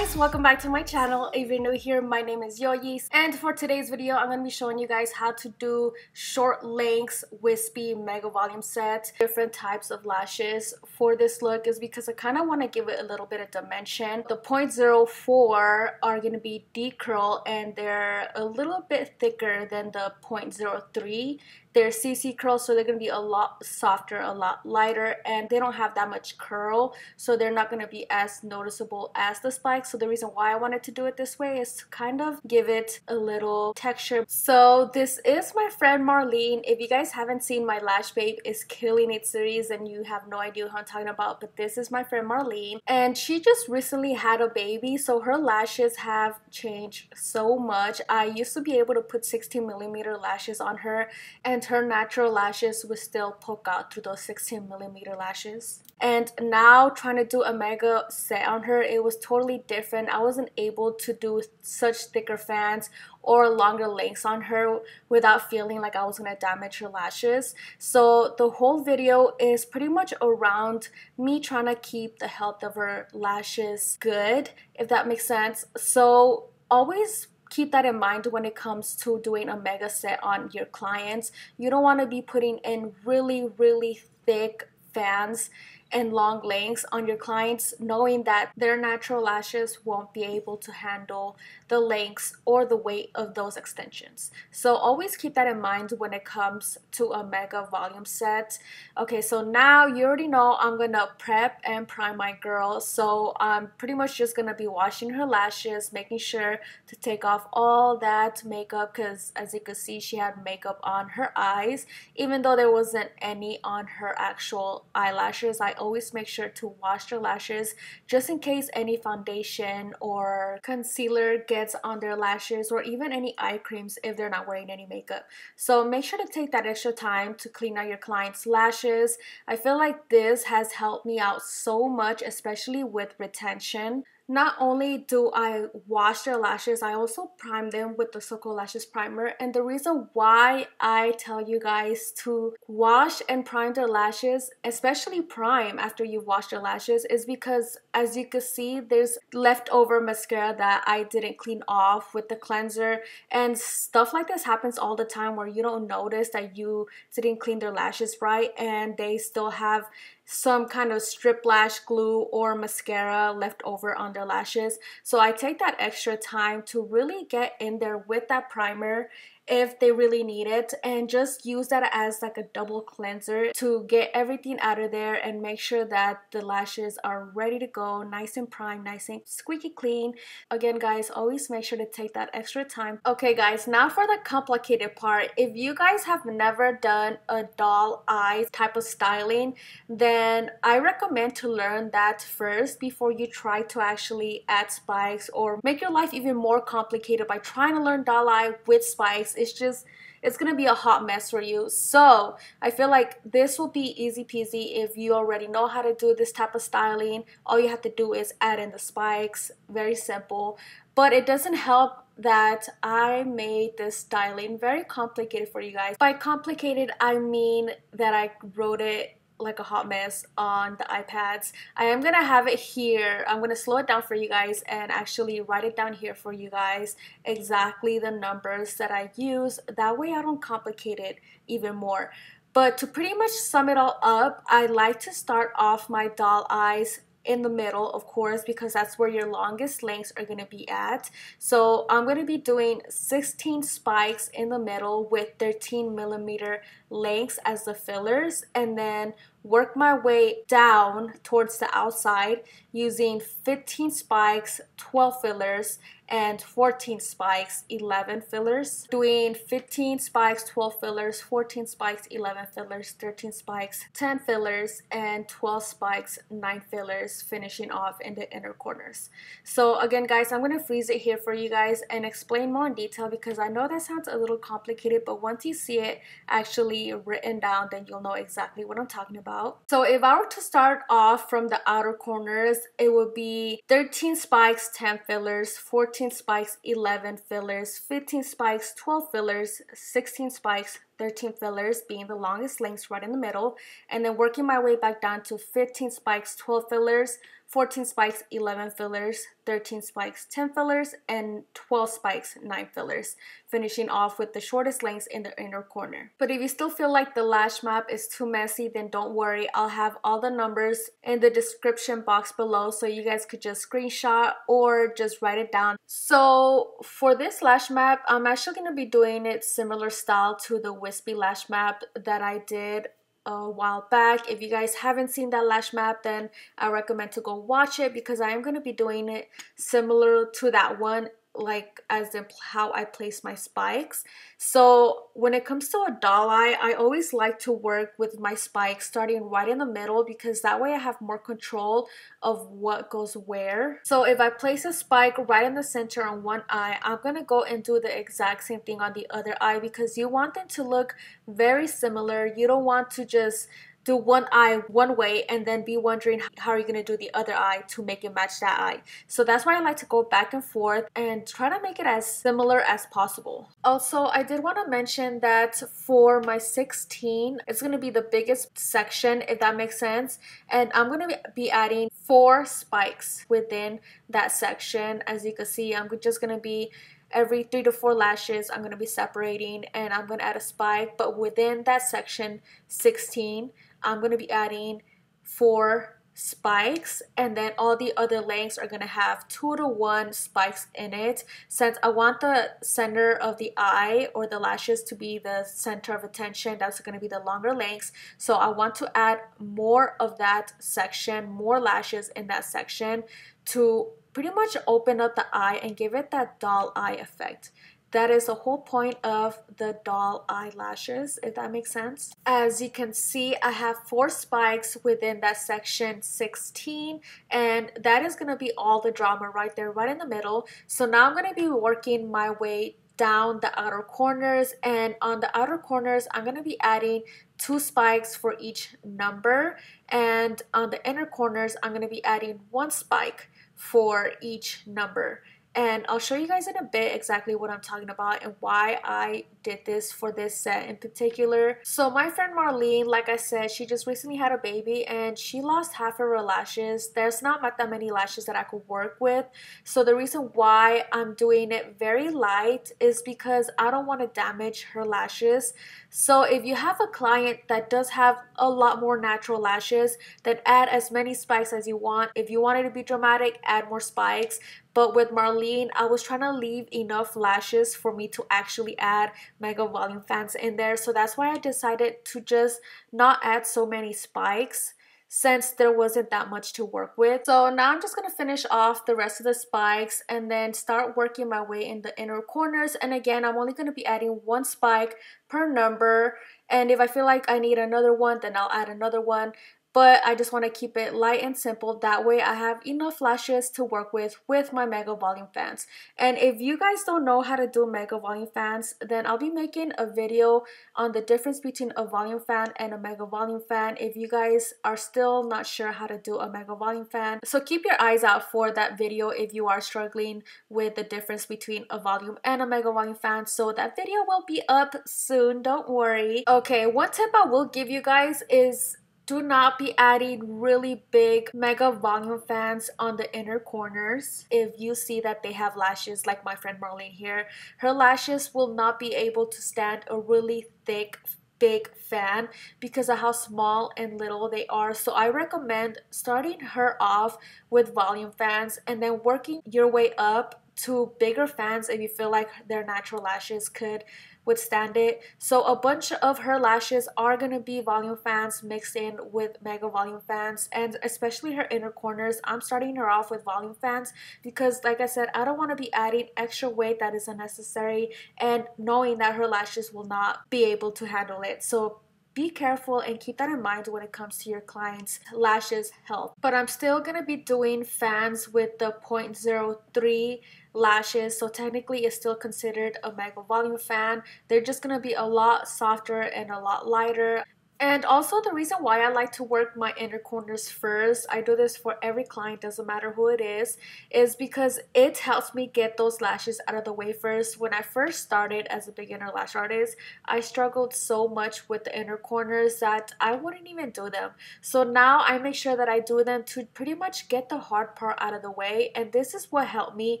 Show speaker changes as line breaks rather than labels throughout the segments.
guys, welcome back to my channel. If you're new here, my name is Yoyis and for today's video, I'm going to be showing you guys how to do short lengths wispy mega volume set. Different types of lashes for this look is because I kind of want to give it a little bit of dimension. The 0.04 are going to be D-curl and they're a little bit thicker than the 0.03 they're CC curls, so they're going to be a lot softer, a lot lighter, and they don't have that much curl, so they're not going to be as noticeable as the spikes. So the reason why I wanted to do it this way is to kind of give it a little texture. So this is my friend Marlene. If you guys haven't seen my Lash Babe is Killing It series and you have no idea who I'm talking about, but this is my friend Marlene, and she just recently had a baby, so her lashes have changed so much. I used to be able to put 16 millimeter lashes on her, and her natural lashes would still poke out through those 16 millimeter lashes. And now trying to do a mega set on her, it was totally different. I wasn't able to do such thicker fans or longer lengths on her without feeling like I was going to damage her lashes. So the whole video is pretty much around me trying to keep the health of her lashes good, if that makes sense. So always keep that in mind when it comes to doing a mega set on your clients. You don't want to be putting in really, really thick fans and long lengths on your clients knowing that their natural lashes won't be able to handle the lengths or the weight of those extensions. So always keep that in mind when it comes to a mega volume set. Okay, so now you already know I'm gonna prep and prime my girl. So I'm pretty much just gonna be washing her lashes, making sure to take off all that makeup because as you can see, she had makeup on her eyes, even though there wasn't any on her actual eyelashes. I always make sure to wash their lashes just in case any foundation or concealer gets on their lashes or even any eye creams if they're not wearing any makeup. So make sure to take that extra time to clean out your client's lashes. I feel like this has helped me out so much, especially with retention. Not only do I wash their lashes, I also prime them with the Soko Lashes Primer. And the reason why I tell you guys to wash and prime their lashes, especially prime after you wash your lashes, is because as you can see, there's leftover mascara that I didn't clean off with the cleanser. And stuff like this happens all the time where you don't notice that you didn't clean their lashes right and they still have some kind of strip lash glue or mascara left over on their lashes. So I take that extra time to really get in there with that primer if they really need it and just use that as like a double cleanser to get everything out of there and make sure that the lashes are ready to go nice and prime nice and squeaky clean. Again guys always make sure to take that extra time. Okay guys now for the complicated part. If you guys have never done a doll eye type of styling then I recommend to learn that first before you try to actually add spikes or make your life even more complicated by trying to learn doll eye with spikes it's just it's gonna be a hot mess for you. So I feel like this will be easy peasy if you already know how to do this type of styling. All you have to do is add in the spikes. Very simple. But it doesn't help that I made this styling very complicated for you guys. By complicated I mean that I wrote it like a hot mess on the eye pads. I am gonna have it here. I'm gonna slow it down for you guys and actually write it down here for you guys exactly the numbers that I use. That way I don't complicate it even more. But to pretty much sum it all up, I like to start off my doll eyes in the middle of course because that's where your longest lengths are going to be at so I'm going to be doing 16 spikes in the middle with 13 millimeter lengths as the fillers and then work my way down towards the outside using 15 spikes 12 fillers and 14 spikes, 11 fillers. Doing 15 spikes, 12 fillers, 14 spikes, 11 fillers, 13 spikes, 10 fillers, and 12 spikes, 9 fillers, finishing off in the inner corners. So again, guys, I'm going to freeze it here for you guys and explain more in detail because I know that sounds a little complicated, but once you see it actually written down, then you'll know exactly what I'm talking about. So if I were to start off from the outer corners, it would be 13 spikes, 10 fillers, 14 spikes, 11 fillers, 15 spikes, 12 fillers, 16 spikes, 13 fillers being the longest lengths right in the middle, and then working my way back down to 15 spikes, 12 fillers, 14 spikes, 11 fillers, 13 spikes, 10 fillers, and 12 spikes, 9 fillers, finishing off with the shortest lengths in the inner corner. But if you still feel like the lash map is too messy, then don't worry. I'll have all the numbers in the description box below so you guys could just screenshot or just write it down. So for this lash map, I'm actually going to be doing it similar style to the wispy lash map that I did a while back. If you guys haven't seen that lash map, then I recommend to go watch it because I am going to be doing it similar to that one like as in how I place my spikes. So when it comes to a doll eye, I always like to work with my spikes starting right in the middle because that way I have more control of what goes where. So if I place a spike right in the center on one eye, I'm going to go and do the exact same thing on the other eye because you want them to look very similar. You don't want to just do one eye one way and then be wondering how are you going to do the other eye to make it match that eye. So that's why I like to go back and forth and try to make it as similar as possible. Also, I did want to mention that for my 16, it's going to be the biggest section if that makes sense. And I'm going to be adding four spikes within that section. As you can see, I'm just going to be every three to four lashes I'm going to be separating and I'm going to add a spike but within that section 16 I'm going to be adding four spikes and then all the other lengths are going to have two to one spikes in it. Since I want the center of the eye or the lashes to be the center of attention that's going to be the longer lengths. So I want to add more of that section more lashes in that section to pretty much open up the eye and give it that doll eye effect that is the whole point of the doll eyelashes, if that makes sense. As you can see, I have four spikes within that section 16, and that is going to be all the drama right there, right in the middle. So now I'm going to be working my way down the outer corners, and on the outer corners, I'm going to be adding two spikes for each number, and on the inner corners, I'm going to be adding one spike for each number and I'll show you guys in a bit exactly what I'm talking about and why I did this for this set in particular. So my friend Marlene, like I said, she just recently had a baby and she lost half of her lashes. There's not that many lashes that I could work with. So the reason why I'm doing it very light is because I don't want to damage her lashes. So if you have a client that does have a lot more natural lashes, then add as many spikes as you want. If you want it to be dramatic, add more spikes. But with Marlene, I was trying to leave enough lashes for me to actually add Mega Volume fans in there. So that's why I decided to just not add so many spikes since there wasn't that much to work with. So now I'm just going to finish off the rest of the spikes and then start working my way in the inner corners. And again, I'm only going to be adding one spike per number. And if I feel like I need another one, then I'll add another one but I just want to keep it light and simple. That way I have enough lashes to work with with my Mega Volume fans. And if you guys don't know how to do Mega Volume fans, then I'll be making a video on the difference between a volume fan and a Mega Volume fan if you guys are still not sure how to do a Mega Volume fan. So keep your eyes out for that video if you are struggling with the difference between a volume and a Mega Volume fan. So that video will be up soon, don't worry. Okay, one tip I will give you guys is do not be adding really big mega volume fans on the inner corners. If you see that they have lashes like my friend Marlene here her lashes will not be able to stand a really thick big fan because of how small and little they are. So I recommend starting her off with volume fans and then working your way up to bigger fans if you feel like their natural lashes could withstand it. So a bunch of her lashes are going to be volume fans mixed in with mega volume fans and especially her inner corners. I'm starting her off with volume fans because like I said, I don't want to be adding extra weight that is unnecessary and knowing that her lashes will not be able to handle it. So be careful and keep that in mind when it comes to your client's lashes health. But I'm still going to be doing fans with the 0.03 lashes so technically it's still considered a mega volume fan they're just gonna be a lot softer and a lot lighter And also the reason why I like to work my inner corners first, I do this for every client, doesn't matter who it is, is because it helps me get those lashes out of the way first. When I first started as a beginner lash artist, I struggled so much with the inner corners that I wouldn't even do them. So now I make sure that I do them to pretty much get the hard part out of the way and this is what helped me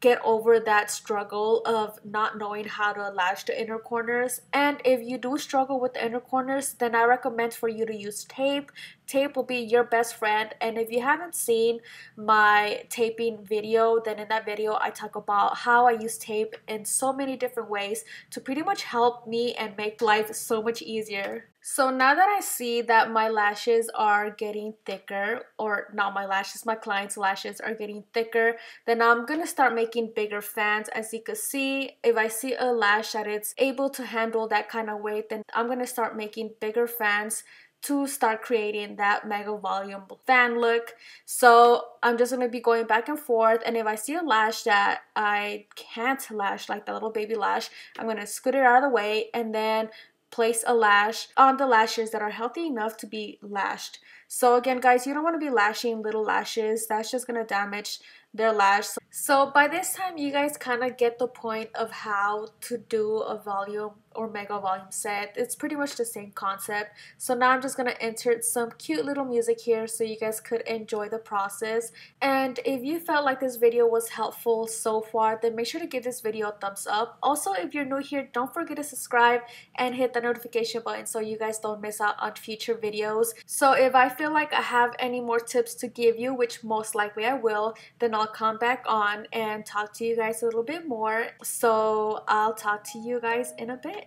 get over that struggle of not knowing how to lash the inner corners. And if you do struggle with the inner corners, then I recommend for you to use tape. Tape will be your best friend. And if you haven't seen my taping video, then in that video I talk about how I use tape in so many different ways to pretty much help me and make life so much easier. So now that I see that my lashes are getting thicker, or not my lashes, my client's lashes are getting thicker, then I'm gonna start making bigger fans. As you can see, if I see a lash that it's able to handle that kind of weight, then I'm gonna start making bigger fans to start creating that mega volume fan look. So I'm just gonna be going back and forth and if I see a lash that I can't lash like the little baby lash, I'm gonna scoot it out of the way and then place a lash on the lashes that are healthy enough to be lashed. So again guys, you don't want to be lashing little lashes. That's just going to damage their lash. So by this time you guys kind of get the point of how to do a volume or mega volume set. It's pretty much the same concept. So now I'm just going to insert some cute little music here so you guys could enjoy the process. And if you felt like this video was helpful so far, then make sure to give this video a thumbs up. Also, if you're new here, don't forget to subscribe and hit the notification button so you guys don't miss out on future videos. So if I feel like I have any more tips to give you, which most likely I will, then I'll come back on and talk to you guys a little bit more. So I'll talk to you guys in a bit.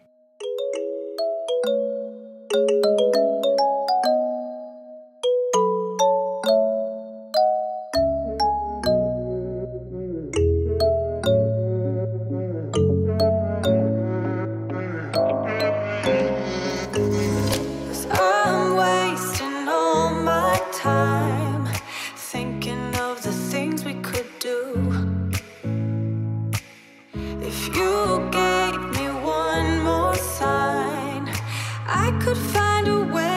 could find a way.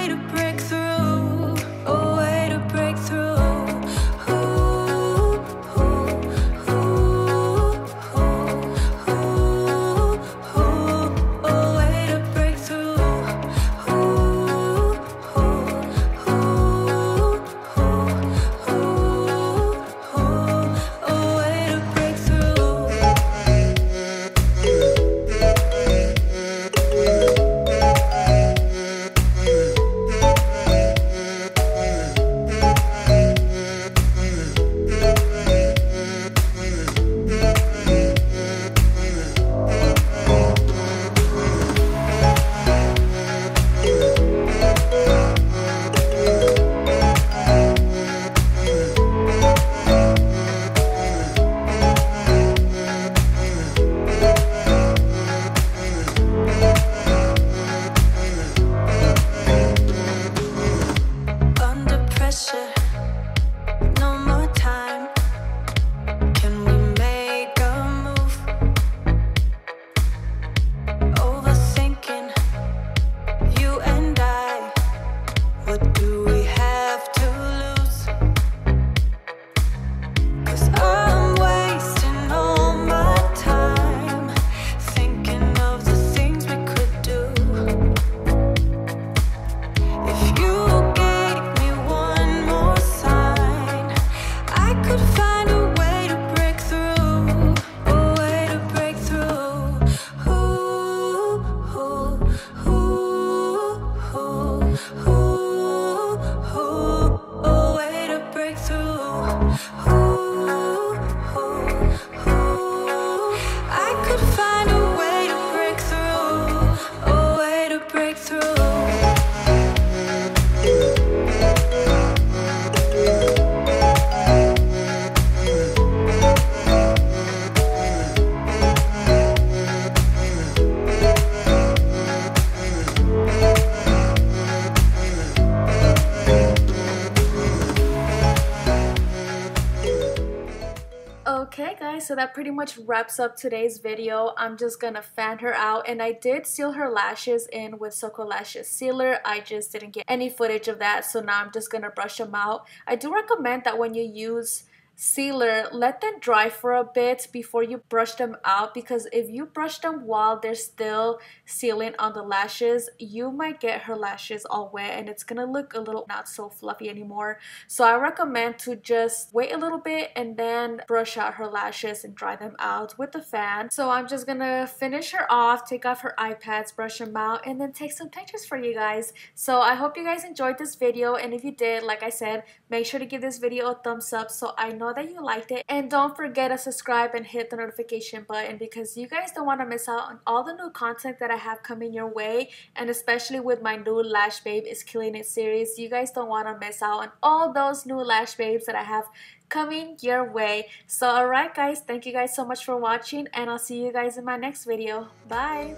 Pretty much wraps up today's video. I'm just gonna fan her out and I did seal her lashes in with Soko Lashes Sealer. I just didn't get any footage of that so now I'm just gonna brush them out. I do recommend that when you use sealer, let them dry for a bit before you brush them out because if you brush them while they're still sealing on the lashes, you might get her lashes all wet and it's gonna look a little not so fluffy anymore. So I recommend to just wait a little bit and then brush out her lashes and dry them out with the fan. So I'm just gonna finish her off, take off her eye pads, brush them out, and then take some pictures for you guys. So I hope you guys enjoyed this video and if you did, like I said, make sure to give this video a thumbs up so I know that you liked it. And don't forget to subscribe and hit the notification button because you guys don't want to miss out on all the new content that I have coming your way. And especially with my new Lash Babe is Killing It series, you guys don't want to miss out on all those new Lash Babes that I have coming your way. So alright guys, thank you guys so much for watching and I'll see you guys in my next video. Bye!